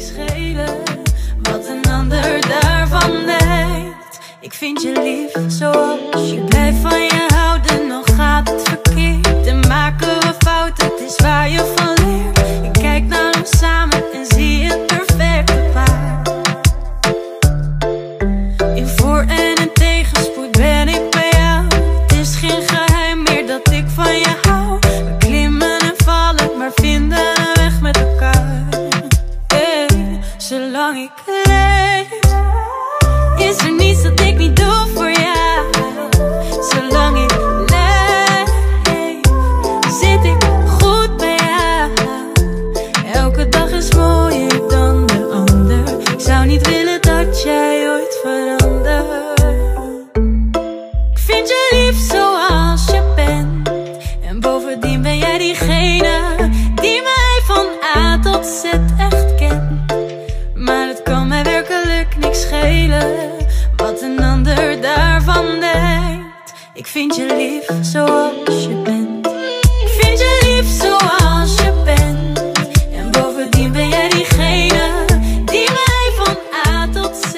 schelen wat een ander daarvan denkt. Ik vind je lief zoals je blijft zolang ik leef, is er niets dat ik niet doe voor jou. Zolang ik leef, zit ik goed bij jou. Elke dag is mooier dan de ander. Ik zou niet willen dat jij ooit verandert. Ik vind je lief zoals je bent. En bovendien ben jij diegene niks schelen wat een ander daarvan denkt. Ik vind je lief zoals je bent. Ik vind je lief zoals je bent. En bovendien ben jij diegene die mij van A tot Z.